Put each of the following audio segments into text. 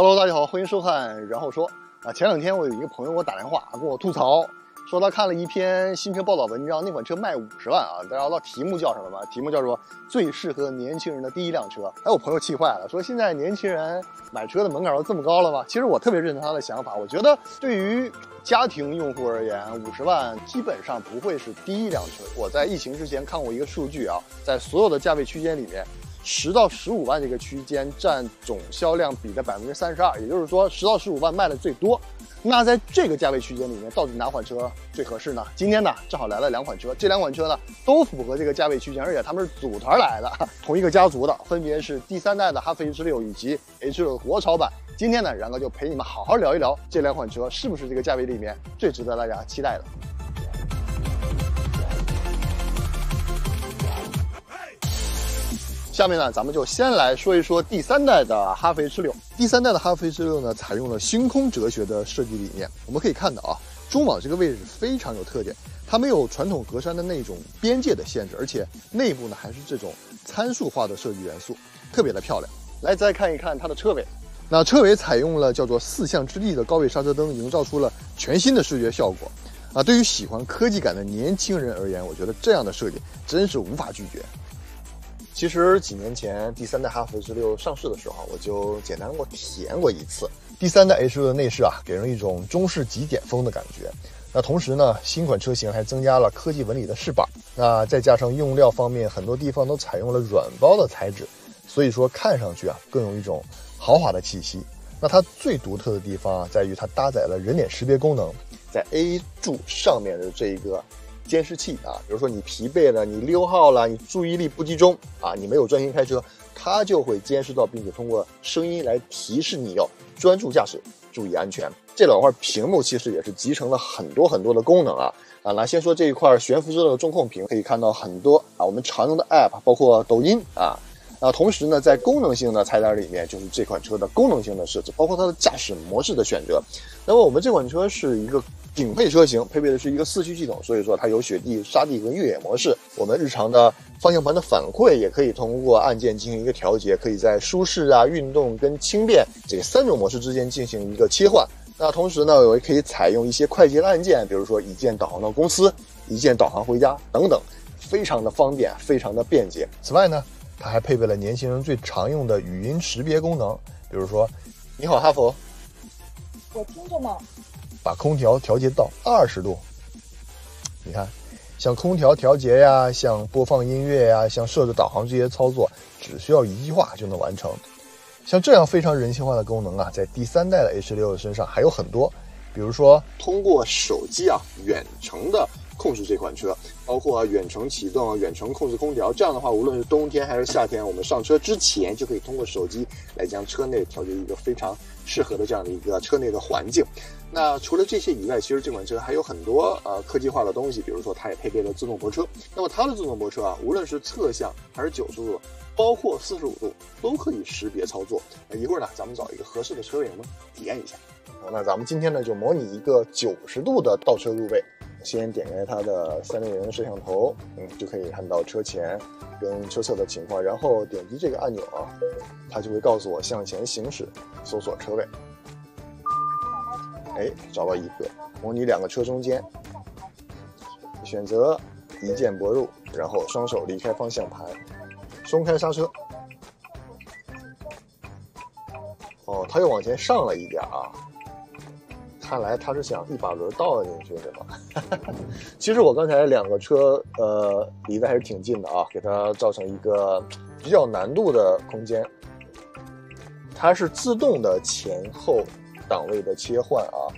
Hello，大家好，欢迎收看。然后说啊，前两天我有一个朋友给我打电话，跟我吐槽，说他看了一篇新车报道文章，那款车卖五十万啊。大家知道题目叫什么吗？题目叫做最适合年轻人的第一辆车。哎，我朋友气坏了，说现在年轻人买车的门槛都这么高了吗？其实我特别认同他的想法，我觉得对于家庭用户而言，五十万基本上不会是第一辆车。我在疫情之前看过一个数据啊，在所有的价位区间里面。十到十五万这个区间占总销量比的百分之三十二，也就是说十到十五万卖的最多。那在这个价位区间里面，到底哪款车最合适呢？今天呢，正好来了两款车，这两款车呢都符合这个价位区间，而且他们是组团来的，同一个家族的，分别是第三代的哈弗 H 六以及 H 六国潮版。今天呢，然哥就陪你们好好聊一聊这两款车是不是这个价位里面最值得大家期待的。下面呢，咱们就先来说一说第三代的哈弗 H 六。第三代的哈弗 H 六呢，采用了星空哲学的设计理念。我们可以看到啊，中网这个位置非常有特点，它没有传统格栅的那种边界的限制，而且内部呢还是这种参数化的设计元素，特别的漂亮。来，再看一看它的车尾，那车尾采用了叫做四象之力的高位刹车灯，营造出了全新的视觉效果。啊，对于喜欢科技感的年轻人而言，我觉得这样的设计真是无法拒绝。其实几年前第三代哈弗 H 六上市的时候，我就简单过体验过一次。第三代 H 六的内饰啊，给人一种中式极简风的感觉。那同时呢，新款车型还增加了科技纹理的饰板。那再加上用料方面，很多地方都采用了软包的材质，所以说看上去啊，更有一种豪华的气息。那它最独特的地方啊，在于它搭载了人脸识别功能，在 A 柱上面的这一个。监视器啊，比如说你疲惫了，你溜号了，你注意力不集中啊，你没有专心开车，它就会监视到，并且通过声音来提示你要专注驾驶，注意安全。这两块屏幕其实也是集成了很多很多的功能啊啊，来先说这一块悬浮式的中控屏，可以看到很多啊我们常用的 App，包括抖音啊啊，同时呢，在功能性的菜单里面，就是这款车的功能性的设置，包括它的驾驶模式的选择。那么我们这款车是一个。顶配车型配备的是一个四驱系统，所以说它有雪地、沙地跟越野模式。我们日常的方向盘的反馈也可以通过按键进行一个调节，可以在舒适啊、运动跟轻便这三种模式之间进行一个切换。那同时呢，我也可以采用一些快捷的按键，比如说一键导航到公司、一键导航回家等等，非常的方便，非常的便捷。此外呢，它还配备了年轻人最常用的语音识别功能，比如说“你好，哈佛”，我听着呢。把空调调节到二十度，你看，像空调调节呀，像播放音乐呀，像设置导航这些操作，只需要一句话就能完成。像这样非常人性化的功能啊，在第三代的 H 六身上还有很多，比如说通过手机啊远程的。控制这款车，包括远程启动、远程控制空调。这样的话，无论是冬天还是夏天，我们上车之前就可以通过手机来将车内调节一个非常适合的这样的一个车内的环境。那除了这些以外，其实这款车还有很多呃科技化的东西，比如说它也配备了自动泊车。那么它的自动泊车啊，无论是侧向还是九十度，包括四十五度，都可以识别操作。一会儿呢，咱们找一个合适的车位，我们体验一下。那咱们今天呢，就模拟一个九十度的倒车入位。先点开它的三六零摄像头，嗯，就可以看到车前跟车侧的情况。然后点击这个按钮啊，它就会告诉我向前行驶，搜索车位。哎，找到一个，模拟两个车中间，选择一键泊入，然后双手离开方向盘，松开刹车。哦，它又往前上了一点啊。看来他是想一把轮倒进去，是吧？其实我刚才两个车，呃，离得还是挺近的啊，给它造成一个比较难度的空间。它是自动的前后档位的切换啊，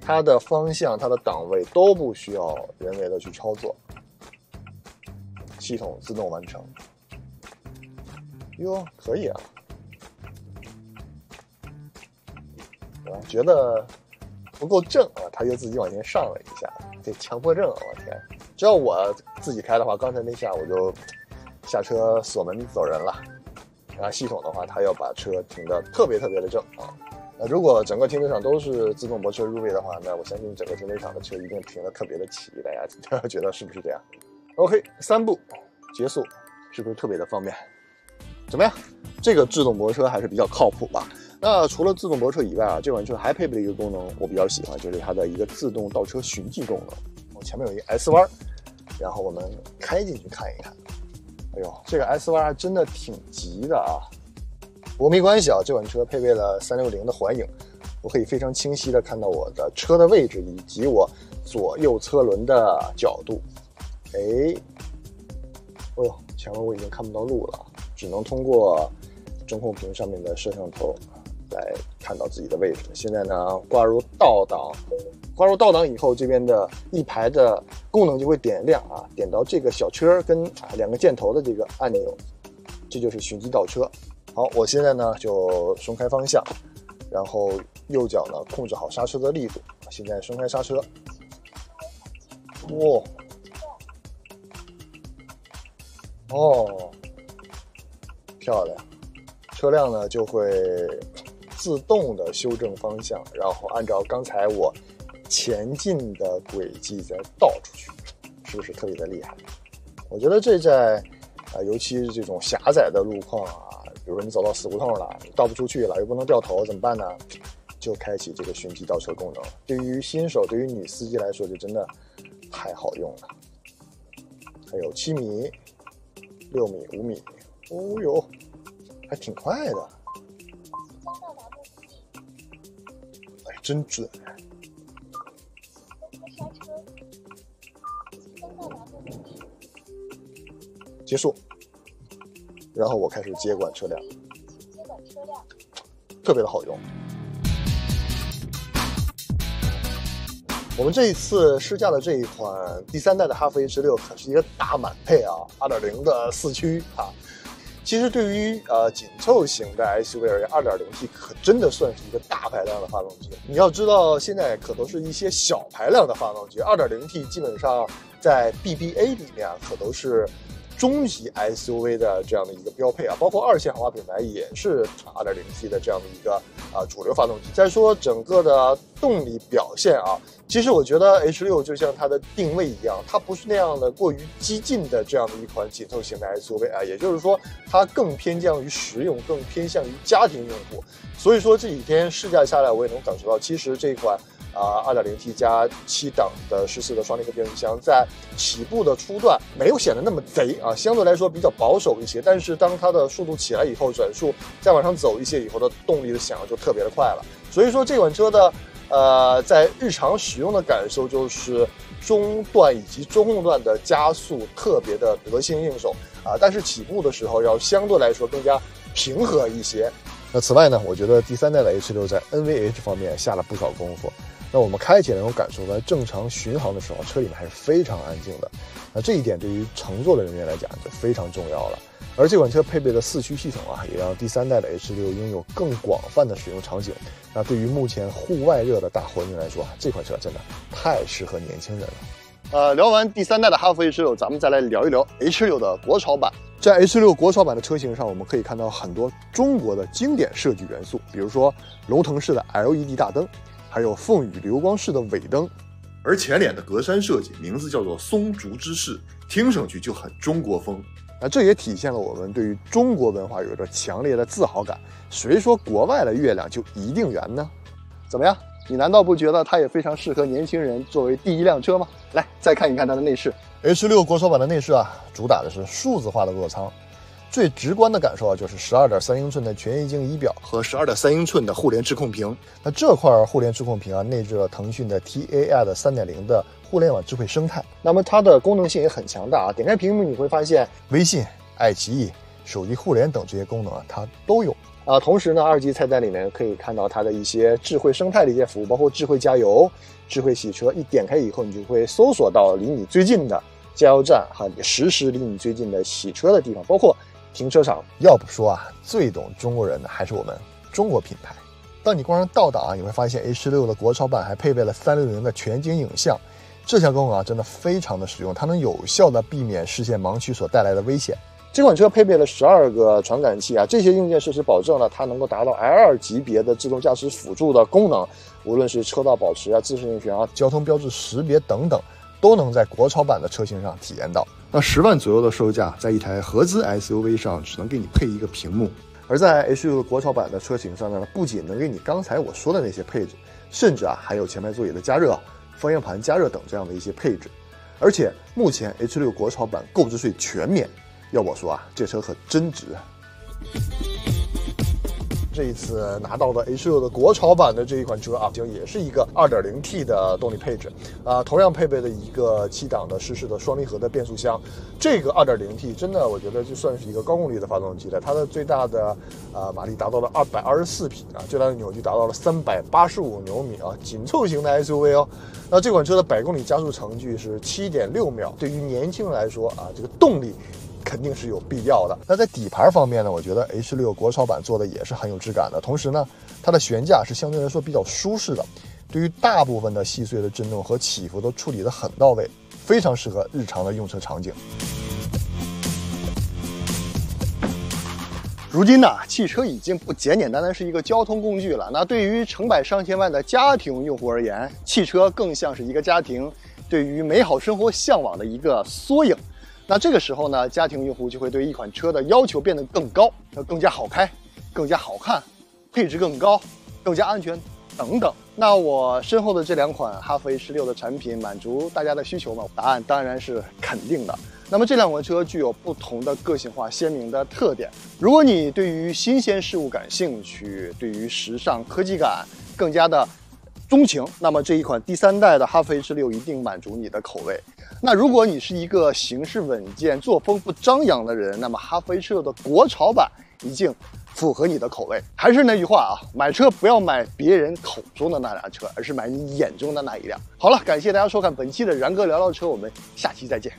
它的方向、它的档位都不需要人为的去操作，系统自动完成。哟，可以啊，我觉得。不够正啊，他又自己往前上了一下，这强迫症！我天，只要我自己开的话，刚才那下我就下车锁门走人了。然后系统的话，它要把车停的特别特别的正啊。那如果整个停车场都是自动泊车入位的话，那我相信整个停车场的车一定停的特别的齐。大家觉得是不是这样？OK，三步结束，是不是特别的方便？怎么样？这个自动泊车还是比较靠谱吧？那除了自动泊车以外啊，这款车还配备了一个功能，我比较喜欢，就是它的一个自动倒车循迹功能。我前面有一个 S 弯，然后我们开进去看一看。哎呦，这个 S 弯真的挺急的啊！不过没关系啊，这款车配备了三六零的环影，我可以非常清晰的看到我的车的位置以及我左右车轮的角度。哎，哎呦，前面我已经看不到路了，只能通过中控屏上面的摄像头来看到自己的位置。现在呢，挂入倒档，挂入倒档以后，这边的一排的功能就会点亮啊，点到这个小车跟两个箭头的这个按钮，这就是循迹倒车。好，我现在呢就松开方向，然后右脚呢控制好刹车的力度。现在松开刹车，哇，哦，漂亮！车辆呢就会自动的修正方向，然后按照刚才我前进的轨迹再倒出去，是不是特别的厉害？我觉得这在啊，尤其是这种狭窄的路况啊。比如说你走到死胡同了，你倒不出去了，又不能掉头，怎么办呢？就开启这个循迹倒车功能。对于新手，对于女司机来说，就真的太好用了。还有七米、六米、五米，哦哟，还挺快的。真准！结束。然后我开始接管车辆，接管车辆，特别的好用。我们这一次试驾的这一款第三代的哈弗 H 六可是一个大满配啊，二点零的四驱啊。其实对于呃紧凑型的 SUV 而言，，2.0T 可真的算是一个大排量的发动机。你要知道，现在可都是一些小排量的发动机，，2.0T 基本上在 BBA 里面可都是。中级 SUV 的这样的一个标配啊，包括二线豪华品牌也是 2.0T 的这样的一个啊主流发动机。再说整个的动力表现啊，其实我觉得 H6 就像它的定位一样，它不是那样的过于激进的这样的一款紧凑型的 SUV 啊，也就是说它更偏向于实用，更偏向于家庭用户。所以说这几天试驾下来，我也能感受到，其实这款。啊，2.0T 加七档的十四的双离合变速箱，在起步的初段没有显得那么贼啊，相对来说比较保守一些。但是当它的速度起来以后，转速再往上走一些以后的动力的响就特别的快了。所以说这款车的呃，在日常使用的感受就是中段以及中后段的加速特别的得心应手啊，但是起步的时候要相对来说更加平和一些。那此外呢，我觉得第三代的 H6 在 NVH 方面下了不少功夫。那我们开起来能感受到，正常巡航的时候，车里面还是非常安静的。那这一点对于乘坐的人员来讲就非常重要了。而这款车配备的四驱系统啊，也让第三代的 H6 拥有更广泛的使用场景。那对于目前户外热的大环境来说啊，这款车真的太适合年轻人了。呃，聊完第三代的哈弗 H6，咱们再来聊一聊 H6 的国潮版。在 H6 国潮版的车型上，我们可以看到很多中国的经典设计元素，比如说龙腾式的 LED 大灯。还有凤羽流光式的尾灯，而前脸的格栅设计名字叫做松竹之势，听上去就很中国风。那这也体现了我们对于中国文化有着强烈的自豪感。谁说国外的月亮就一定圆呢？怎么样？你难道不觉得它也非常适合年轻人作为第一辆车吗？来，再看一看它的内饰。H 六国潮版的内饰啊，主打的是数字化的座舱。最直观的感受啊，就是十二点三英寸的全液晶仪表和十二点三英寸的互联智控屏。那这块互联智控屏啊，内置了腾讯的 TAI 的三点零的互联网智慧生态。那么它的功能性也很强大啊！点开屏幕你会发现，微信、爱奇艺、手机互联等这些功能啊，它都有啊。同时呢，二级菜单里面可以看到它的一些智慧生态的一些服务，包括智慧加油、智慧洗车。一点开以后，你就会搜索到离你最近的加油站哈，实时离你最近的洗车的地方，包括。停车场，要不说啊，最懂中国人的还是我们中国品牌。当你关上倒档啊，你会发现 H6 的国潮版还配备了360的全景影像，这项功能啊真的非常的实用，它能有效的避免视线盲区所带来的危险。这款车配备了十二个传感器啊，这些硬件设施保证了它能够达到 L 级别的自动驾驶辅助的功能，无论是车道保持啊、自适应巡航、交通标志识别等等，都能在国潮版的车型上体验到。那十万左右的售价，在一台合资 SUV 上只能给你配一个屏幕。而在 H6 的国潮版的车型上面呢，不仅能给你刚才我说的那些配置，甚至啊还有前排座椅的加热、方向盘加热等这样的一些配置。而且目前 H6 国潮版购置税全免，要我说啊，这车可真值。这一次拿到的 H6 的国潮版的这一款车啊，就也是一个 2.0T 的动力配置，啊，同样配备了一个七档的湿式的双离合的变速箱。这个 2.0T 真的，我觉得就算是一个高功率的发动机了。它的最大的啊马力达到了224匹啊，最大的扭矩达到了385牛米啊，紧凑型的 SUV 哦。那这款车的百公里加速成绩是7.6秒，对于年轻人来说啊，这个动力。肯定是有必要的。那在底盘方面呢，我觉得 H6 国潮版做的也是很有质感的。同时呢，它的悬架是相对来说比较舒适的，对于大部分的细碎的震动和起伏都处理得很到位，非常适合日常的用车场景。如今呢，汽车已经不简简单单是一个交通工具了。那对于成百上千万的家庭用户而言，汽车更像是一个家庭对于美好生活向往的一个缩影。那这个时候呢，家庭用户就会对一款车的要求变得更高，要更加好开，更加好看，配置更高，更加安全等等。那我身后的这两款哈弗 H 六的产品满足大家的需求吗？答案当然是肯定的。那么这两款车具有不同的个性化鲜明的特点。如果你对于新鲜事物感兴趣，对于时尚科技感更加的钟情，那么这一款第三代的哈弗 H 六一定满足你的口味。那如果你是一个行事稳健、作风不张扬的人，那么哈弗 H 六的国潮版一定符合你的口味。还是那句话啊，买车不要买别人口中的那辆车，而是买你眼中的那一辆。好了，感谢大家收看本期的然哥聊聊车，我们下期再见。